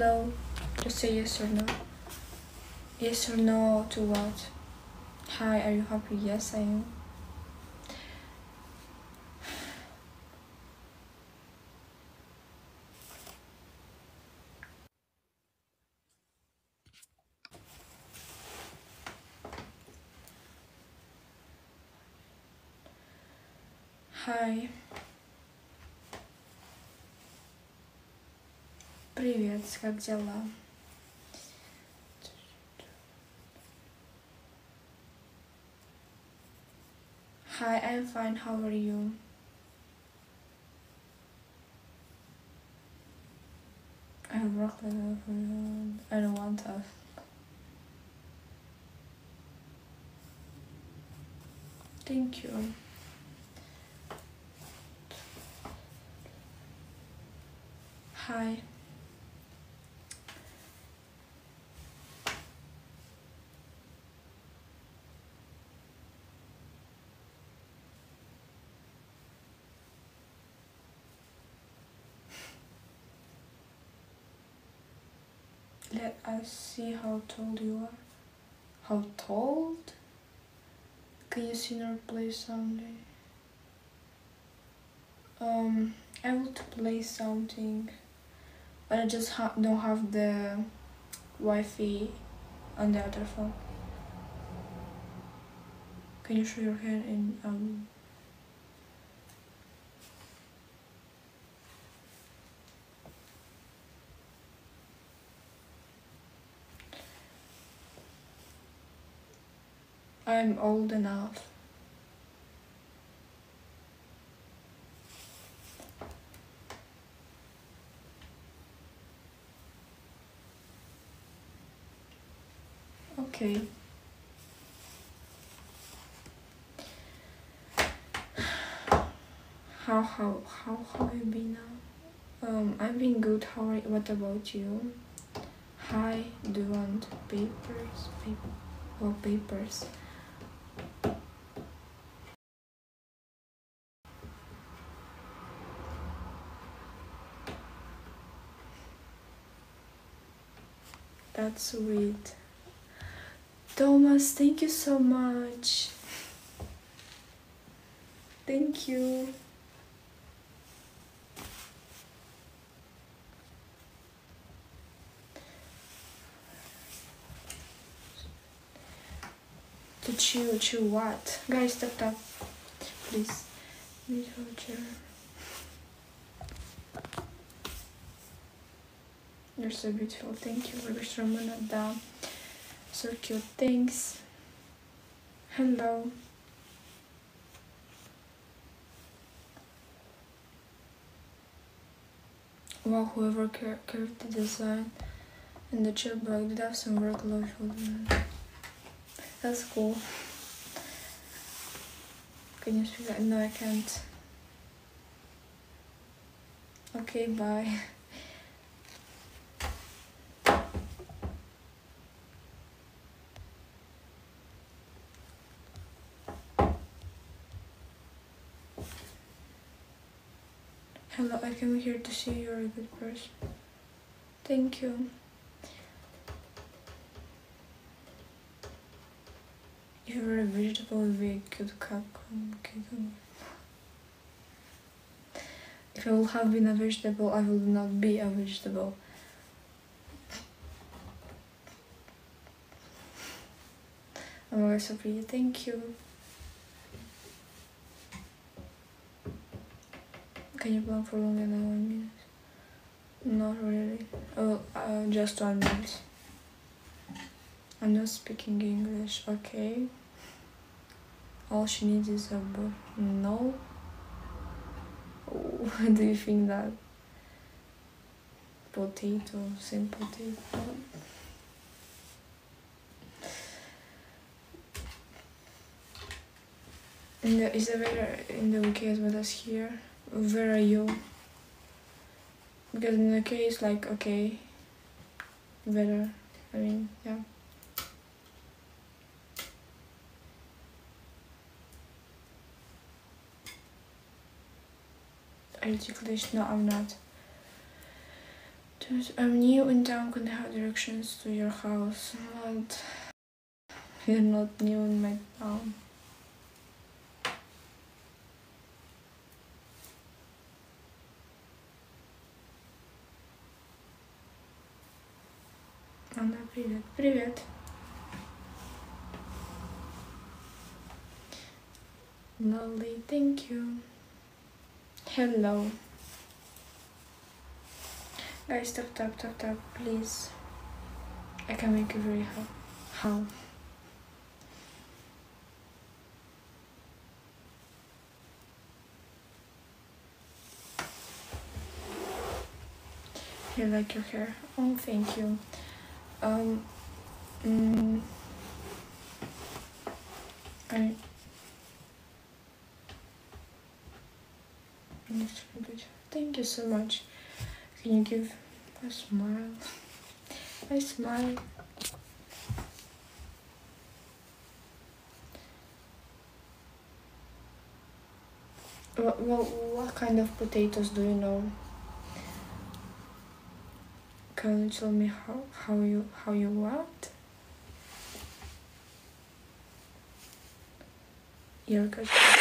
Hello. Just say yes or no. Yes or no to what? Hi, are you happy? Yes, I am. Hi. Привет, как дела? Hi, I'm fine. How are you? I work like a- I don't want to. Thank you. Let us see how tall you are. How tall? Can you sing or play something? Um, I want to play something, but I just ha- don't have the Wi-Fi on the other phone. Can you show your hand in um? I'm old enough. Okay. How how how how have you been now? Um, I've been good. How are, what about you? Hi. Do you want papers? Paper. Well, papers. That's sweet. Thomas, thank you so much. Thank you. To chew, chew what? Guys, stop, stop. Please. You're so beautiful. Thank you, Rubbish Ramonada. So cute. Thanks. Hello. Wow, whoever curved the design and the chair back did have some work love for them. That's cool. Can you speak that? No, I can't. Okay, bye. Hello, I came here to see you're a good person. Thank you. If you were a vegetable, could cut cucumber. If I would have been a vegetable, I would not be a vegetable. I'm so pretty. Thank you. Can you plan for longer than one minute? Not really. Oh, uh, just one minute. I'm not speaking English. Okay. All she needs is a book. No. Oh, do you think that potato, same potato? In the, is the weather in the UK as well as here? Where are you? Because in the case like okay, weather. I mean, yeah. Articulation? No, I'm not. I'm new in town. Can I have directions to your house? What? You're not new in my town. Анна, привет. Привет. Lovely, thank you. Hello. Guys, tap tap tap tap, please. I can make you very happy. How? You like your hair? Oh, thank you. Um, mm, I. Thank you so much. Can you give a smile? A smile. Well, well, what kind of potatoes do you know? Can you tell me how, how you how you worked? Yeah. question.